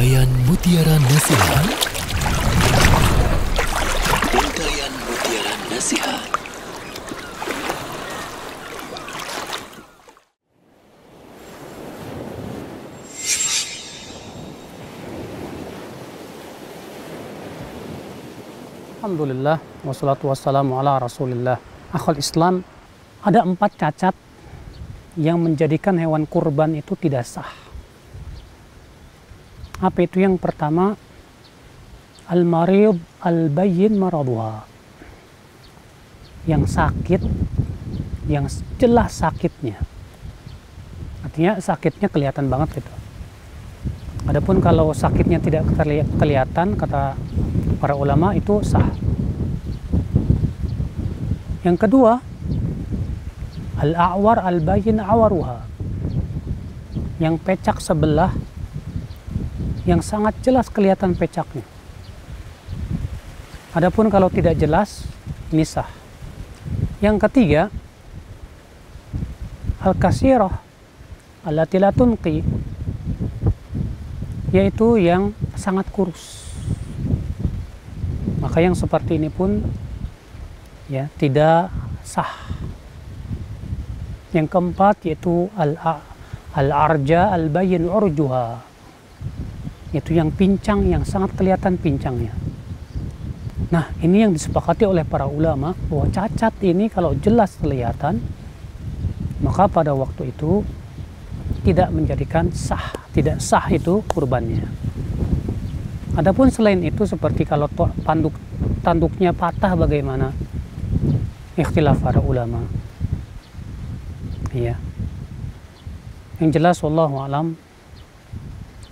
Untayan Mutiara Nasihat Untayan Mutiara Nasihat Alhamdulillah, wassalatu wassalamu ala rasulillah. Akhul Islam, ada empat cacat yang menjadikan hewan kurban itu tidak sah. Apa itu yang pertama? Al-marid al-bayyin maraduha. Yang sakit, yang jelas sakitnya. Artinya sakitnya kelihatan banget gitu. Adapun kalau sakitnya tidak kelihatan, kata para ulama itu sah. Yang kedua, al-a'war al-bayin awaruha. Yang pecak sebelah yang sangat jelas kelihatan pecaknya. Adapun kalau tidak jelas, ini sah. Yang ketiga, al-kasirah allati la yaitu yang sangat kurus maka yang seperti ini pun ya tidak sah yang keempat yaitu al al arja al bayin urjuha yaitu yang pincang yang sangat kelihatan pincangnya nah ini yang disepakati oleh para ulama bahwa cacat ini kalau jelas kelihatan maka pada waktu itu tidak menjadikan sah, tidak sah itu kurbannya. Adapun selain itu seperti kalau tanduk tanduknya patah bagaimana? Ikhtilaf para ulama. Iya. Yang jelas wallahu alam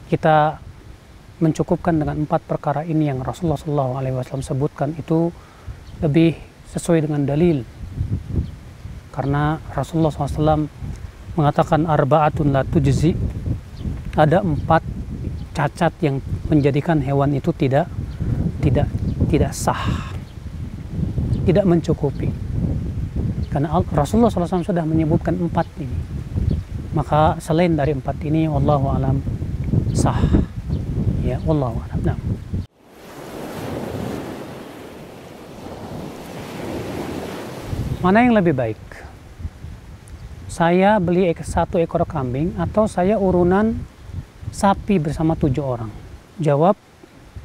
kita mencukupkan dengan empat perkara ini yang Rasulullah SAW sebutkan itu lebih sesuai dengan dalil. Karena Rasulullah SAW mengatakan arbaatun la tujzi. Ada empat cacat yang menjadikan hewan itu tidak tidak tidak sah tidak mencukupi. Karena Rasulullah SAW sudah menyebutkan empat ini. Maka selain dari empat ini wallahu alam sah ya wallahu alam nah. mana yang lebih baik saya beli satu ekor kambing atau saya urunan sapi bersama tujuh orang? Jawab,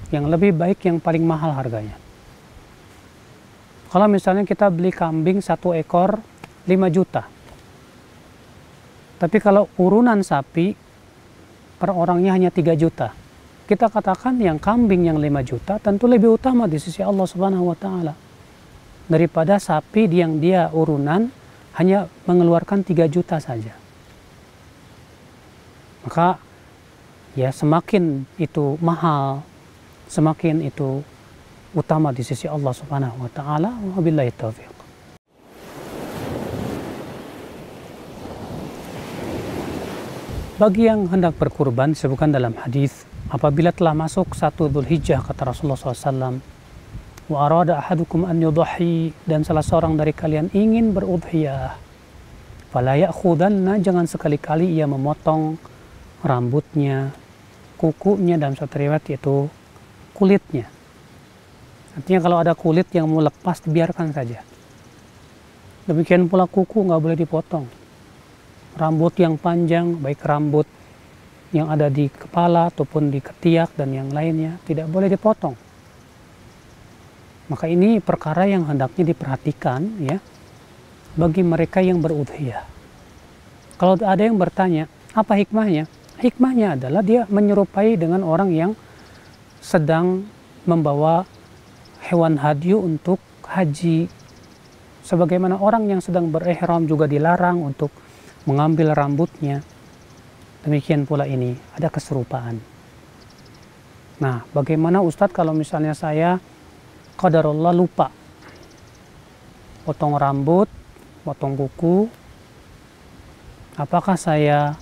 yang lebih baik yang paling mahal harganya. Kalau misalnya kita beli kambing satu ekor 5 juta. Tapi kalau urunan sapi per orangnya hanya 3 juta. Kita katakan yang kambing yang 5 juta tentu lebih utama di sisi Allah Subhanahu wa taala daripada sapi yang dia urunan hanya mengeluarkan 3 juta saja. Maka ya semakin itu mahal, semakin itu utama di sisi Allah Subhanahu wa taala. Wabillahi taufiq. Bagi yang hendak berkurban disebutkan dalam hadis apabila telah masuk satu Dzulhijjah kata Rasulullah SAW wa arada ahadukum an yudhi dan salah seorang dari kalian ingin berudhiyah fala ya'khudanna jangan sekali-kali ia memotong rambutnya kukunya dalam satu riwayat yaitu kulitnya. Artinya kalau ada kulit yang mau lepas biarkan saja. Demikian pula kuku nggak boleh dipotong. Rambut yang panjang baik rambut yang ada di kepala ataupun di ketiak dan yang lainnya tidak boleh dipotong maka ini perkara yang hendaknya diperhatikan ya bagi mereka yang berudhiyah. Kalau ada yang bertanya, apa hikmahnya? Hikmahnya adalah dia menyerupai dengan orang yang sedang membawa hewan hadyu untuk haji. Sebagaimana orang yang sedang berihram juga dilarang untuk mengambil rambutnya. Demikian pula ini, ada keserupaan. Nah, bagaimana Ustadz kalau misalnya saya qadarullah lupa potong rambut, potong kuku, apakah saya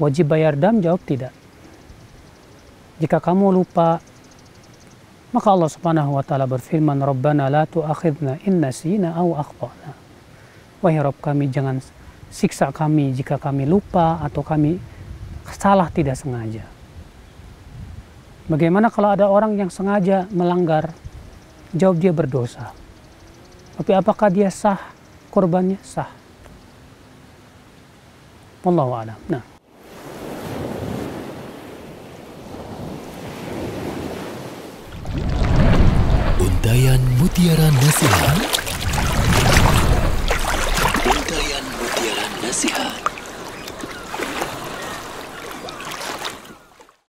wajib bayar dam? Jawab tidak. Jika kamu lupa, maka Allah Subhanahu wa taala berfirman, "Rabbana la tu'akhidna in nasina aw akhtana." Wahai Rabb kami, jangan siksa kami jika kami lupa atau kami salah tidak sengaja. Bagaimana kalau ada orang yang sengaja melanggar? Jawab dia berdosa. Tapi apakah dia sah? Korbannya sah. Wallahu a'lam. Nah. Untayan Mutiara Nasihat. Untayan Mutiara Nasihat.